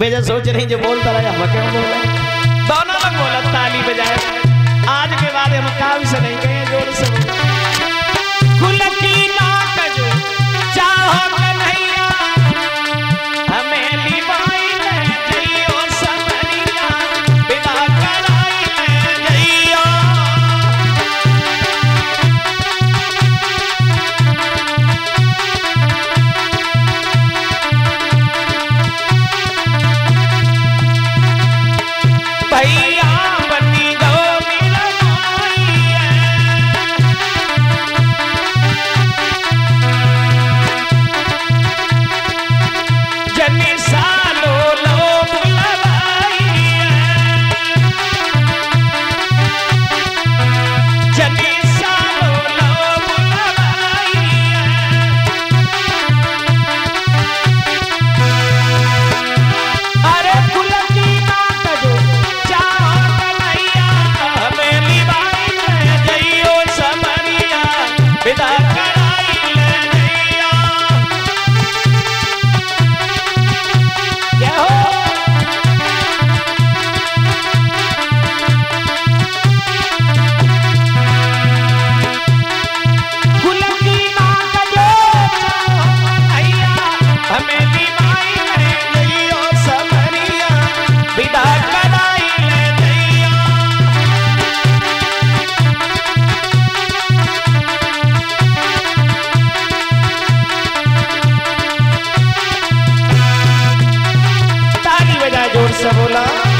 बेजा सोच रही जो बोलता रहा। हम क्यों बोल रहे दोनों लोग बोला ताली बजाए। आज के बाद हम 哎呀。से बोला।